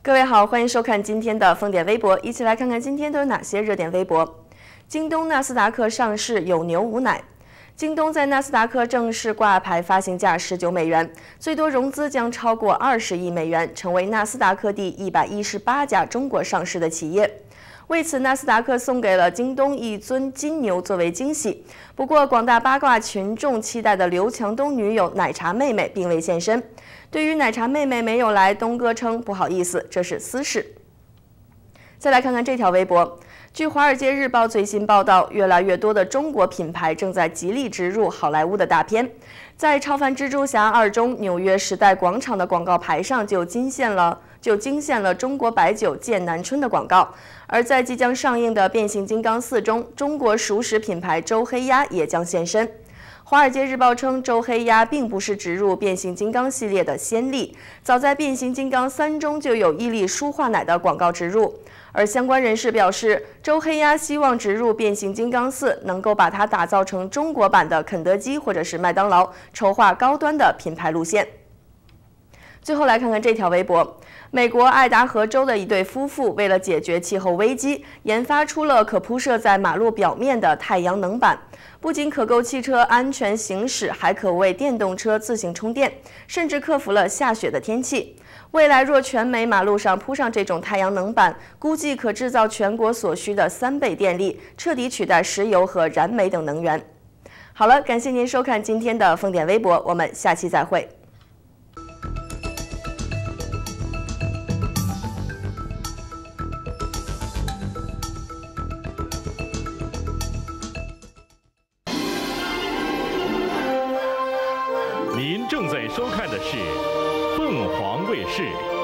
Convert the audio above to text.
各位好，欢迎收看今天的风点微博，一起来看看今天都有哪些热点微博。京东纳斯达克上市有牛无奶。京东在纳斯达克正式挂牌，发行价十九美元，最多融资将超过二十亿美元，成为纳斯达克第一百一十八家中国上市的企业。为此，纳斯达克送给了京东一尊金牛作为惊喜。不过，广大八卦群众期待的刘强东女友奶茶妹妹并未现身。对于奶茶妹妹没有来，东哥称不好意思，这是私事。再来看看这条微博，据《华尔街日报》最新报道，越来越多的中国品牌正在极力植入好莱坞的大片。在《超凡蜘蛛侠二》中，纽约时代广场的广告牌上就惊现了。就惊现了中国白酒剑南春的广告，而在即将上映的《变形金刚四》中，中国熟食品牌周黑鸭也将现身。《华尔街日报》称，周黑鸭并不是植入变形金刚系列的先例，早在《变形金刚三》中就有伊利舒化奶的广告植入。而相关人士表示，周黑鸭希望植入《变形金刚四》，能够把它打造成中国版的肯德基或者是麦当劳，筹划高端的品牌路线。最后来看看这条微博。美国爱达荷州的一对夫妇为了解决气候危机，研发出了可铺设在马路表面的太阳能板，不仅可够汽车安全行驶，还可为电动车自行充电，甚至克服了下雪的天气。未来若全美马路上铺上这种太阳能板，估计可制造全国所需的三倍电力，彻底取代石油和燃煤等能源。好了，感谢您收看今天的风点微博，我们下期再会。您正在收看的是凤凰卫视。